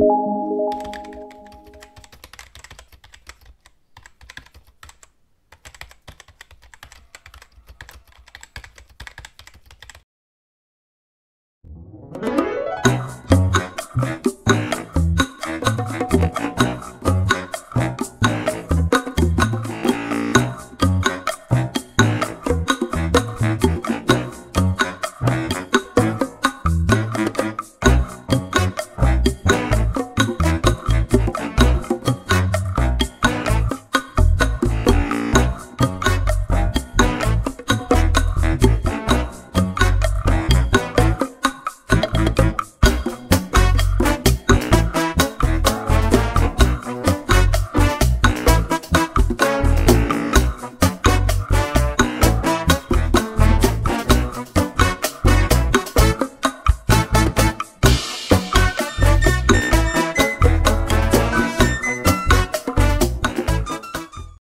Tchau.